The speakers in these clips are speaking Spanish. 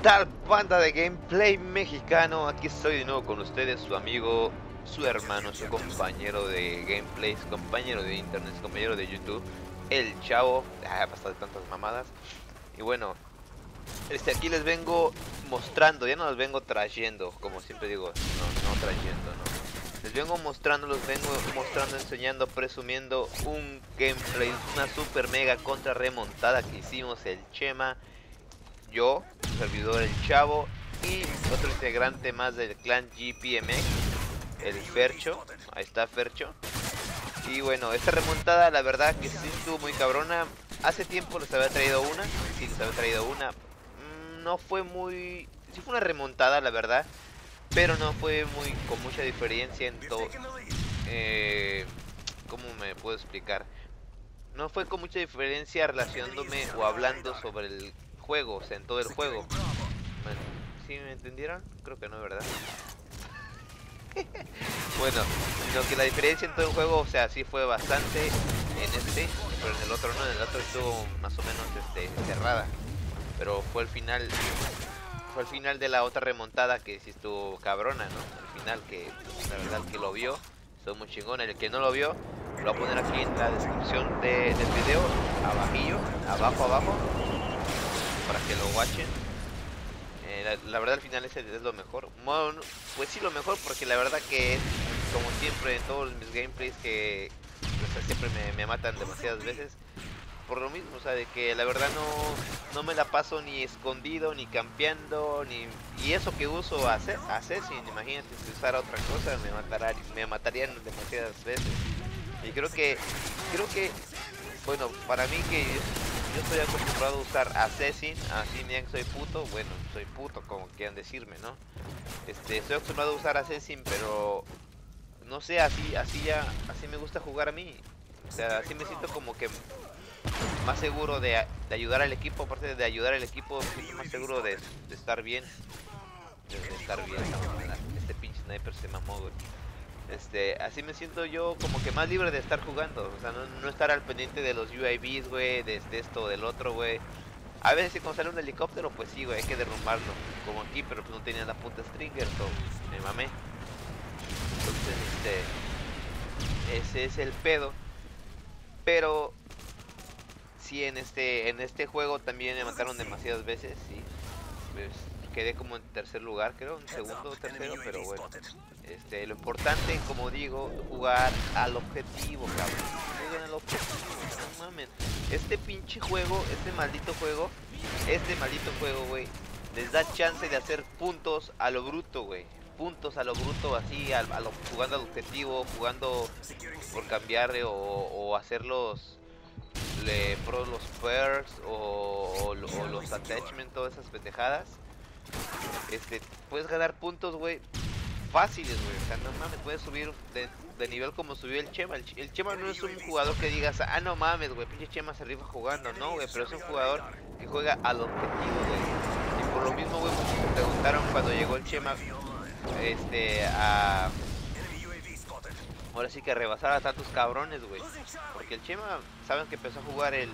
¿Qué tal, banda de gameplay mexicano? Aquí estoy de nuevo con ustedes, su amigo, su hermano, su compañero de gameplay, su compañero de internet, compañero de YouTube, el chavo. Ah, basta de tantas mamadas. Y bueno, este aquí les vengo mostrando, ya no los vengo trayendo, como siempre digo, no, no trayendo, no. Les vengo mostrando, los vengo mostrando, enseñando, presumiendo un gameplay, una super mega contra remontada que hicimos el Chema, yo, servidor el Chavo y otro integrante más del clan GPMX, el Fercho, ahí está Fercho. Y bueno, esta remontada la verdad que sí estuvo muy cabrona. Hace tiempo les había traído una, sí les había traído una. Mm, no fue muy... Sí fue una remontada la verdad, pero no fue muy con mucha diferencia en todo... Eh, ¿Cómo me puedo explicar? No fue con mucha diferencia relacionándome o hablando sobre el juego, o sea, en todo el juego. Bueno, ¿sí me entendieron? Creo que no, ¿verdad? bueno, sino que la diferencia en todo el juego, o sea, sí fue bastante en este, pero en el otro no, en el otro estuvo más o menos este, cerrada. Pero fue el final, fue el final de la otra remontada que sí estuvo cabrona, ¿no? El final que, la verdad, el que lo vio, estuvo muy chingón. El que no lo vio, lo voy a poner aquí en la descripción de, del video, abajillo, abajo, abajo, para que lo watchen. Eh, la, verdad al final ese es lo mejor. Bueno, pues sí lo mejor porque la verdad que como siempre en todos mis gameplays que siempre me, me, matan demasiadas veces. Por lo mismo, o sea, de que la verdad no, no me la paso ni escondido, ni campeando, ni... Y eso que uso a Assassin, imagínate si usara otra cosa, me, matará, me matarían demasiadas veces. Y creo que, creo que, bueno, para mí que yo estoy acostumbrado a usar Assassin, así me soy puto, bueno, soy puto como quieran decirme, ¿no? Este, estoy acostumbrado a usar Assassin, pero no sé, así, así ya, así me gusta jugar a mí. O sea, así me siento como que más seguro de, de ayudar al equipo, aparte de ayudar al equipo, siento más seguro de, estar bien. De, estar bien, este pinche sniper se mamó, güey. Este, así me siento yo como que más libre de estar jugando, o sea, no, estar al pendiente de los UAVs, güey, de, de, esto del otro, güey. A veces si cuando sale un helicóptero, pues sí, güey, hay que derrumbarlo, como aquí, pero pues no tenía la puta stringer, so, me mamé. Entonces, este, ese es el pedo. Pero, sí, en este, en este juego también me mataron demasiadas veces, sí. Pues, quedé como en tercer lugar, creo, en segundo o tercero, pero bueno. Este, lo importante, como digo, jugar al objetivo, cabrón. Jueguen al objetivo, no mames. Este pinche juego, este maldito juego, este maldito juego, güey, les da chance de hacer puntos a lo bruto, güey. Puntos a lo bruto, así, a, a lo, jugando al objetivo, jugando por cambiar o, o hacer los, le, pro, los perks o, o, o los attachments, todas esas pendejadas este, puedes ganar puntos, güey, fáciles, güey. O sea, no mames, puedes subir de, nivel como subió el Chema. El, Chema no es un jugador que digas, ah, no mames, güey, pinche Chema se arriba jugando. No, güey, pero es un jugador que juega al objetivo, güey. Y por lo mismo, güey, muchos se preguntaron cuando llegó el Chema, este, a... Ahora sí que rebasar a tantos cabrones, güey. Porque el Chema, saben que empezó a jugar el,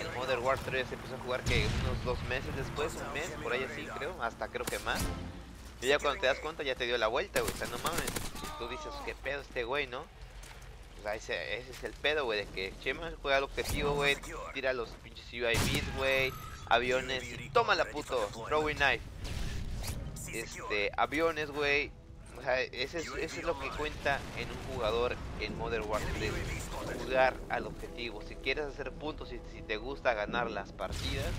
el Modern War 3 empezó a jugar que unos dos meses después, un mes, por ahí así creo, hasta creo que más. Y ya cuando te das cuenta ya te dio la vuelta, güey, o sea, no mames. Tú dices, ¿qué pedo este güey, no? O sea, ese, ese es el pedo, güey, de que Chema juega al objetivo, güey, tira los pinches UIVs, güey, aviones, y toma la puto, throwing knife. Este, aviones, güey, o sea, ese es, lo que cuenta en un jugador en Modern Warfare 3. Jugar al objetivo. Si quieres hacer puntos y si, te gusta ganar las partidas,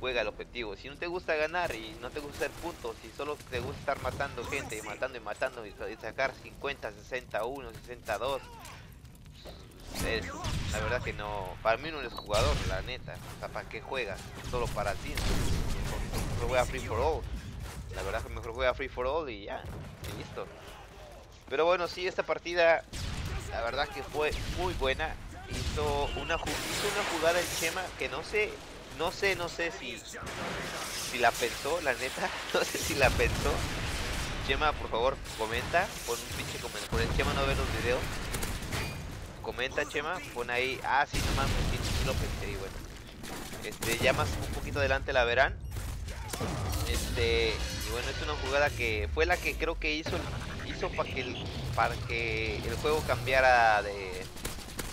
juega al objetivo. Si no te gusta ganar y no te gusta hacer puntos, si solo te gusta estar matando gente, y matando y matando y, sacar 50, 61, 62, es, la verdad que no. Para mí no eres jugador, la neta. ¿para qué juegas? Solo para ti. Solo juega free for all. La verdad que mejor juega free for all y ya. Listo. Pero bueno, sí, esta partida, la verdad que fue muy buena. Hizo una, hizo una jugada el Chema que no sé, no sé, no sé si, si la pensó, la neta. No sé si la pensó. Chema, por favor, comenta. Pon un pinche comentario. Por el Chema no ve los videos. Comenta, Chema. Pon ahí. Ah, sí, no mames. Sí, sí lo pensé. Y bueno. Este, ya más un poquito adelante la verán. Este, y bueno, es una jugada que fue la que creo que hizo hizo para que el, para que el juego cambiara de,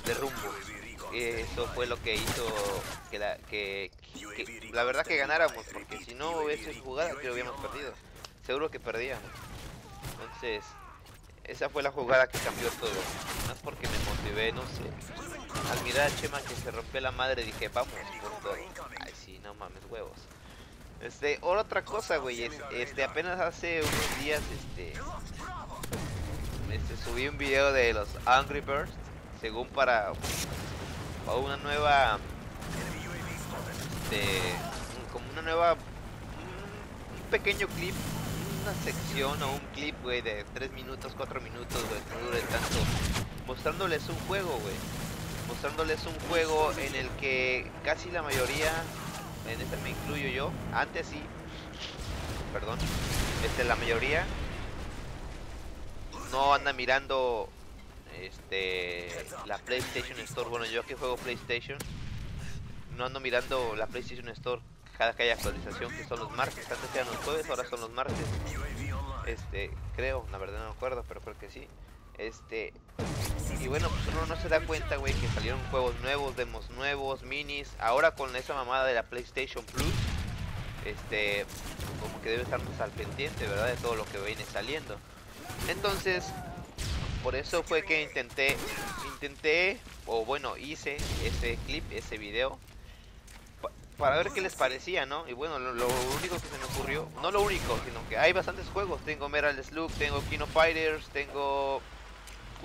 de rumbo. Eso fue lo que hizo que la, que, la verdad que ganáramos, porque si no hubiese jugada creo que hubiéramos perdido. Seguro que perdíamos. Entonces, esa fue la jugada que cambió todo. Es porque me motivé, no sé. Al mirar a Chema que se rompió la madre dije, vamos por todo. Ay, sí, no mames, huevos. Este, otra cosa, güey, este, apenas hace unos días, este, este, subí un video de los Angry Birds, según para, una nueva, este, como una nueva, un pequeño clip una sección o un clip, güey, de 3 minutos, 4 minutos, no dure tanto, mostrándoles un juego, güey. Mostrándoles un juego en el que casi la mayoría, en este me incluyo yo, antes sí, perdón, este, la mayoría no anda mirando este la PlayStation Store. Bueno, yo que juego PlayStation, no ando mirando la PlayStation Store cada que haya actualización, que son los martes. Antes eran los jueves, ahora son los martes. Este, creo, la verdad no me acuerdo, pero creo que sí. Este, y bueno, pues uno no se da cuenta, güey, que salieron juegos nuevos, demos nuevos, minis. Ahora con esa mamada de la PlayStation Plus, este, como que debe estar más al pendiente, ¿verdad? De todo lo que viene saliendo. Entonces, por eso fue que intenté, intenté, o bueno, hice ese clip, ese video para ver qué les parecía, ¿no? Y bueno, lo, único que se me ocurrió, no lo único, sino que hay bastantes juegos. Tengo Meral Slug, tengo Kino Fighters, tengo...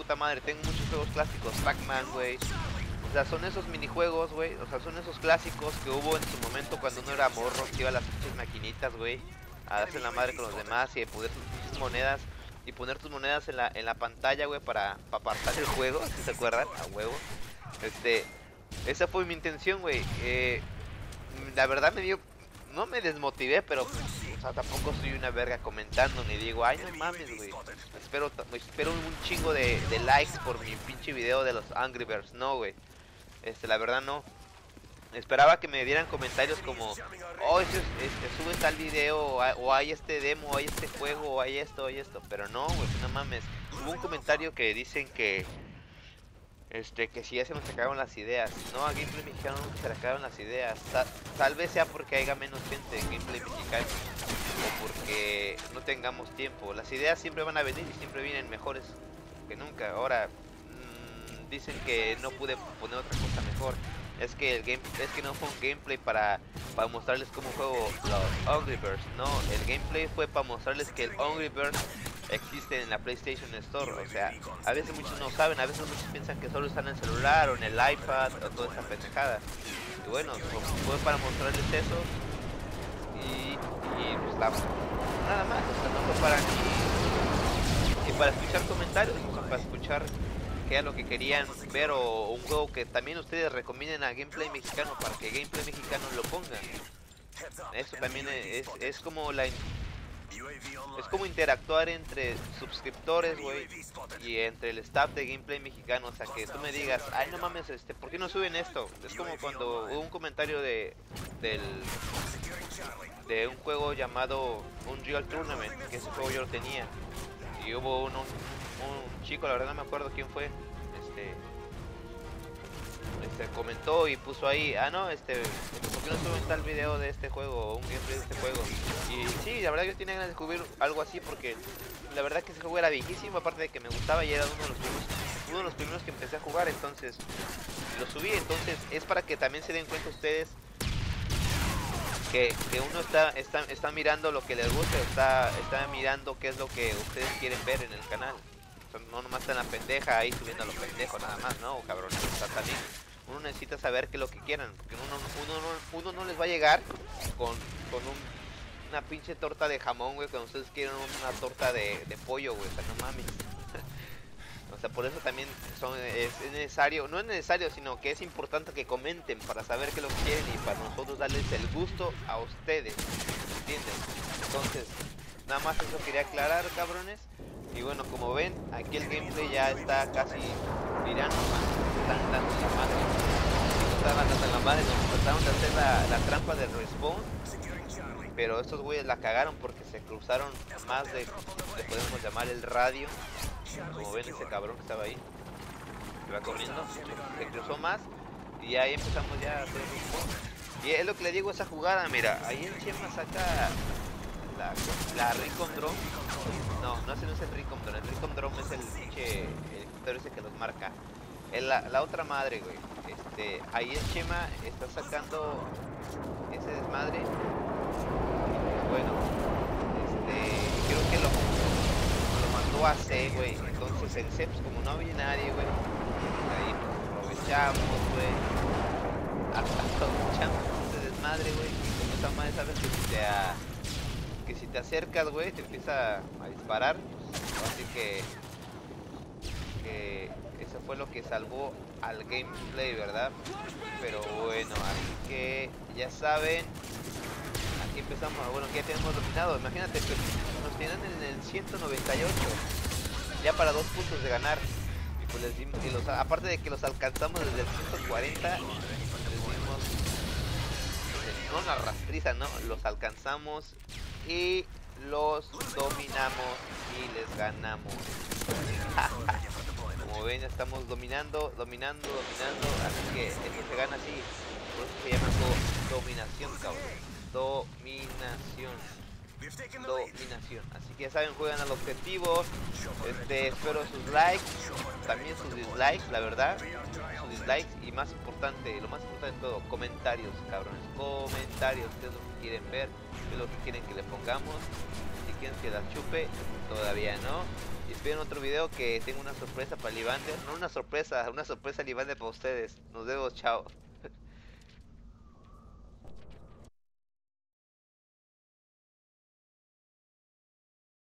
Puta madre, tengo muchos juegos clásicos, Pac-Man, güey. O sea, son esos minijuegos, güey. O sea, son esos clásicos que hubo en su momento cuando uno era morro, que iba a las pinches maquinitas, güey. A darse la madre con los demás y poner tus monedas. Y poner tus monedas en la, en la pantalla, güey, para, para apartar el juego, si se acuerdan, a huevo. Este, esa fue mi intención, güey. Eh, la verdad me dio, no me desmotivé, pero o sea, tampoco soy una verga comentando ni digo, ay no mames, güey. Espero, espero un chingo de, likes por mi pinche video de los Angry Birds, no, güey. Este, la verdad no. Esperaba que me dieran comentarios como, oh, este, este, sube tal video, o hay este demo, o hay este juego, o hay esto, o hay esto. Pero no, güey, no mames. Hubo un comentario que dicen que este, que si ya se nos acabaron las ideas. No, a Gameplay Mexicano se le acabaron las ideas. tal vez sea porque haya menos gente en Gameplay Mexicano. Porque no tengamos tiempo. Las ideas siempre van a venir y siempre vienen mejores que nunca. Ahora, mmm, dicen que no pude poner otra cosa mejor. Es que el game, es que no fue un gameplay para, para mostrarles cómo juego los Angry Birds. No, el gameplay fue para mostrarles que el Angry Birds existen en la PlayStation Store. O sea, a veces muchos no saben, a veces muchos piensan que solo están en el celular o en el iPad o toda esa pendejada. Y bueno, fue para mostrarles eso. Y, pues nada más, para escuchar comentarios, para escuchar qué era lo que querían ver o un juego que también ustedes recomienden a Gameplay Mexicano para que Gameplay Mexicano lo ponga. Eso también es, es como la es como interactuar entre suscriptores, güey, y entre el staff de Gameplay mexicano. O sea, que tú me digas, ay, no mames, este, ¿por qué no suben esto? Es como cuando hubo un comentario de, del, de un juego llamado Unreal Tournament, que ese juego yo lo tenía. Y hubo un, un chico, la verdad no me acuerdo quién fue, este, este, comentó y puso ahí, ah no, este, ¿por qué no suben tal video de este juego o un gameplay de este juego? Y sí, la verdad yo tenía ganas de descubrir algo así porque la verdad que ese juego era viejísimo, aparte de que me gustaba y era uno de los uno de los primeros que empecé a jugar, entonces lo subí, entonces es para que también se den cuenta ustedes que, que, uno está, está, está mirando lo que les gusta, está, está mirando qué es lo que ustedes quieren ver en el canal. no nomás está en la pendeja ahí subiendo a los pendejos nada más, ¿no? También uno necesita saber qué es lo que quieran, porque uno, uno, uno no les va a llegar con, con una pinche torta de jamón, güey, cuando ustedes quieren una torta de, pollo, güey, o no mames. O sea, por eso también son, es, necesario, no es necesario, sino que es importante que comenten para saber qué es lo que quieren y para nosotros darles el gusto a ustedes, ¿entienden? Entonces, nada más eso quería aclarar, cabrones. Y bueno, como ven, aquí el gameplay ya está casi tirando, están dando la madre. Están dando la madre, trataron de hacer la, la trampa del respawn. Pero estos güeyes la cagaron porque se cruzaron más de, le podemos llamar el radio. Como ven ese cabrón que estaba ahí. Que va corriendo. Se cruzó más. Y ahí empezamos ya a hacer respawn. Y es lo que le digo esa jugada, mira, ahí el Chema saca la, la Recon Drone. No, no ese no es el Recon Drone, el Recon Drone es el pinche helicóptero ese que los marca. La, la otra madre, güey. Este, ahí el Chema está sacando ese desmadre. Bueno, este, creo que lo, lo mandó a C, güey. Entonces el CEPS, como no había nadie, güey, ahí pues, aprovechamos, güey. Aprovechamos ese desmadre, güey. Como esa madre sabes que si te, a, que si te acercas, güey, te empieza a disparar. Así que, que eso fue lo que salvó al gameplay, ¿verdad? Pero bueno, así que ya saben, aquí empezamos, bueno, que ya tenemos dominado. Imagínate que en el 198, ya para dos puntos de ganar. Pues aparte de que los alcanzamos desde el 140, les dimos no una rastriza, ¿no? Los alcanzamos y los dominamos y les ganamos. Como ven, estamos dominando, dominando, dominando. Así que esto se gana así. Por eso se llama do dominación, cabrón. Dominación. Dominación. Así que ya saben, juegan al objetivo. Este, espero sus likes. También sus dislikes, la verdad. Sus dislikes. Y más importante, lo más importante de todo, comentarios, cabrones. Comentarios. ¿Qué es lo que quieren ver? ¿Qué es lo que quieren que le pongamos? Si quieren que la chupe, todavía no. Y esperen otro video que tengo una sorpresa para Livander. No una sorpresa, una sorpresa Livander para ustedes. Nos vemos, chao.